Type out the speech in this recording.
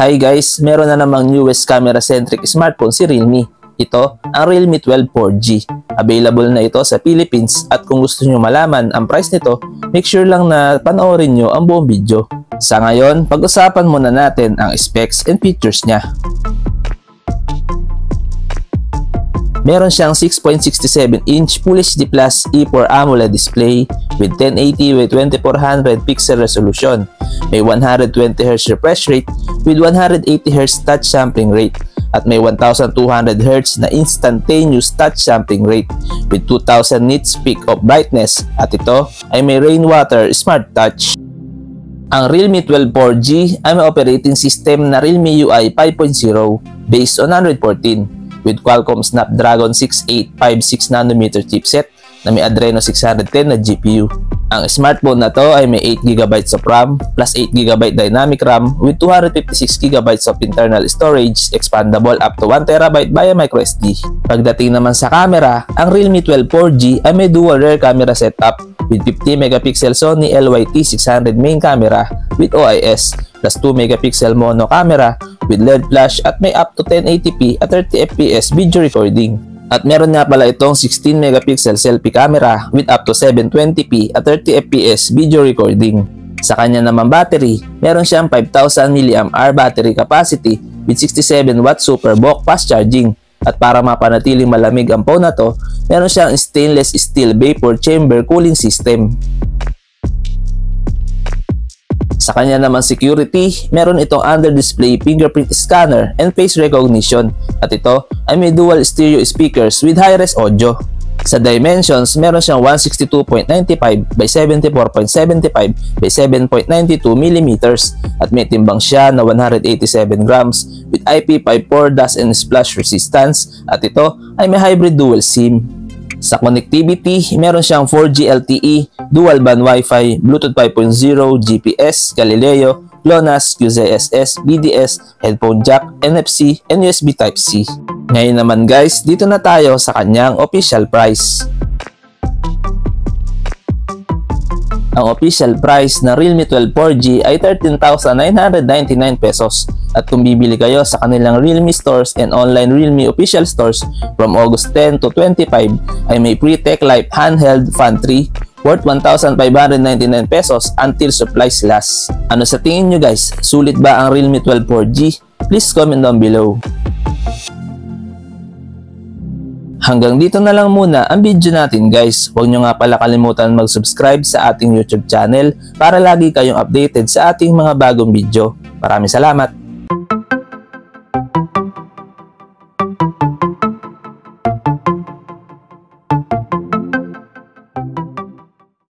Hi guys, meron na namang newest camera-centric smartphone si Realme. Ito ang Realme 12 4G. Available na ito sa Philippines at kung gusto nyo malaman ang price nito, make sure lang na panoorin nyo ang buong video. Sa ngayon, pag-usapan muna natin ang specs and features niya. Meron siyang 6.67-inch Full HD Plus E4 AMOLED display with 1080 with 2400 pixel resolution. May 120Hz refresh rate with 180Hz touch sampling rate at may 1200Hz na instantaneous touch sampling rate with 2000 nits peak of brightness at ito ay may rainwater smart touch. Ang Realme 12 4G ay may operating system na Realme UI 5.0 based on Android 14 with Qualcomm Snapdragon 6856nm chipset na may Adreno 610 na GPU. Ang smartphone na to ay may 8GB of RAM plus 8GB dynamic RAM with 256GB of internal storage expandable up to 1TB via microSD. Pagdating naman sa camera, ang Realme 12 4G ay may dual rear camera setup with 50MP Sony LYT600 main camera with OIS plus 2MP mono camera with LED flash at may up to 1080p at 30fps video recording. At meron nga pala itong 16 megapixel selfie camera with up to 720p at 30 fps video recording. Sa kanya naman battery, meron siyang 5000 mAh battery capacity with 67 watt super bulk fast charging. At para mapanatiling malamig ang phone na to, meron siyang stainless steel vapor chamber cooling system. Sa kanya naman security, meron itong under-display fingerprint scanner and face recognition at ito ay may dual stereo speakers with high-res audio. Sa dimensions, meron siyang 162.95 by 74.75 by 7.92 mm at may timbang siya na 187 grams with IP54 dust and splash resistance at ito ay may hybrid dual SIM. Sa connectivity, meron siyang 4G LTE, dual band Wi-Fi, Bluetooth 5.0, GPS, Galileo, GLONASS, QZSS, BDS, headphone jack, NFC, and USB Type-C. Ngayon naman guys, dito na tayo sa kanyang official price. Ang official price ng Realme 12 4G ay 13,999 pesos. At kung bibili kayo sa kanilang Realme stores and online Realme official stores from August 10 to 25 ay may pre-tech life handheld fan 3 worth 1,599 pesos until supplies last. Ano sa tingin nyo guys? Sulit ba ang Realme 12 4G? Please comment down below. Hanggang dito na lang muna ang video natin guys. Huwag nyo nga pala kalimutan mag-subscribe sa ating YouTube channel para lagi kayong updated sa ating mga bagong video. Maraming salamat!